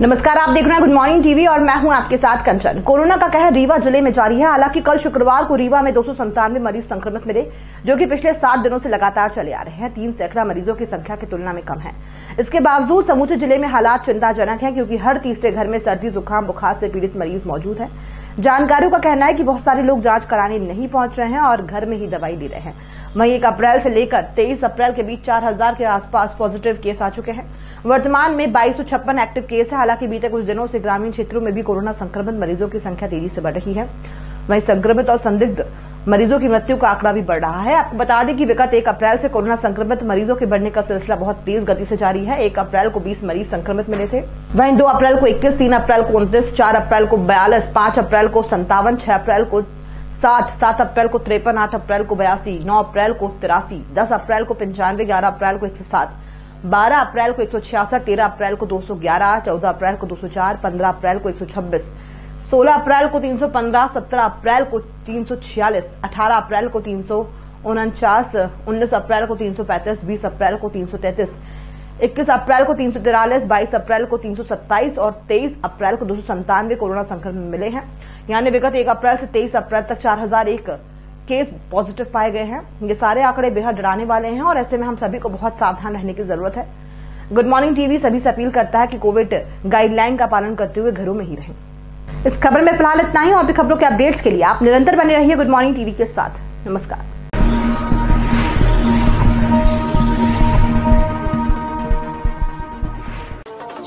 नमस्कार, आप देख रहे हैं गुड मॉर्निंग टीवी और मैं हूँ आपके साथ कंचन। कोरोना का कहर रीवा ज़िले में जारी है। हालाँकि कल शुक्रवार को रीवा में दो सौ मरीज़ संक्रमित मिले, जो कि पिछले सात दिनों से लगातार चले आ रहे हैं। तीन सैकड़ा मरीजों की संख्या की तुलना में कम है। इसके बावजूद समूचे ज़िले में हालात चिंताजनक है क्योंकि हर तीसरे घर में सर्दी, जुकाम, बुखार से पीड़ित मरीज़ मौजूद है। जानकारियों का कहना है कि बहुत सारे लोग जाँच कराने नहीं पहुँच रहे हैं और घर में ही दवाई ले रहे हैं। वहीं एक अप्रैल से लेकर तेईस अप्रैल के बीच चार हज़ार के आसपास पॉजिटिव केस आ चुके हैं। वर्तमान में बाईस एक्टिव केस है। हालाँकि बीते कुछ दिनों से ग्रामीण क्षेत्रों में भी कोरोना संक्रमित मरीजों की संख्या तेज़ी से बढ़ रही है। वहीं संक्रमित और संदिग्ध मरीजों की मृत्यु का आंकड़ा भी बढ़ रहा है आपको बता दें कि विगत एक अप्रैल से कोरोना संक्रमित मरीजों के बढ़ने का सिलसिला बहुत तेज गति से जारी है एक अप्रैल को 20 मरीज़ संक्रमित मिले थे वहीं दो अप्रैल को 21, 3 अप्रैल को उनतीस चार अप्रैल को बयालीस पाँच अप्रैल को संतावन छह अप्रैल को साठ सात अप्रैल को तिरपन आठ अप्रैल को बयासी नौ अप्रैल को तिरासी दस अप्रैल को पंचानवे ग्यारह अप्रैल को एक सौ सात बारह अप्रैल को एक सौ छियासठ तेरह अप्रैल को दो सौ ग्यारह चौदह अप्रैल को दो सौ चार पंद्रह अप्रैल को एक सौ छब्बीस सोलह अप्रैल को तीन सौ पंद्रह, सत्रह अप्रैल को तीन सौ छियालीस, अठारह अप्रैल को तीन सौ उनचास, उन्नीस अप्रैल को तीन सौ पैंतीस, बीस अप्रैल को तीन सौ तैतीस, इक्कीस अप्रैल को तीन सौ तिरालीस, बाईस अप्रैल को तीन सौ सत्ताईस और तेईस अप्रैल को दो कोरोना संक्रमण मिले हैं। यानी विगत एक अप्रैल से तेईस अप्रैल तक चार हज़ार एक केस पॉजिटिव पाए गए हैं। ये सारे आंकड़े बेहद डराने वाले हैं और ऐसे में हम सभी को बहुत सावधान रहने की ज़रूरत है। गुड मॉर्निंग टीवी सभी से अपील करता है कि कोविड गाइडलाइन का पालन करते हुए घरों में ही रहें। इस खबर में फ़िलहाल इतना ही, और भी खबरों के अपडेट्स के लिए आप निरंतर बने रहिए गुड मॉर्निंग टीवी के साथ। नमस्कार।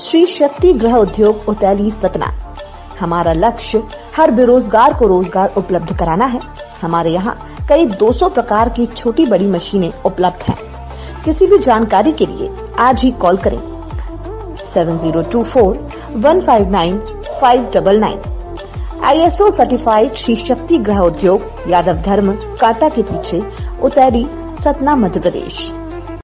श्री शक्ति गृह उद्योग उतैली सतना। हमारा लक्ष्य हर बेरोजगार को रोज़गार उपलब्ध कराना है। हमारे यहाँ करीब 200 प्रकार की छोटी बड़ी मशीनें उपलब्ध हैं। किसी भी जानकारी के लिए आज ही कॉल करें। Seven zero two four one five nine five double nine ISO certified Shri Shakti Grah Udyog Yadav धर्म कांटा के पीछे उतैरी सतना मध्य प्रदेश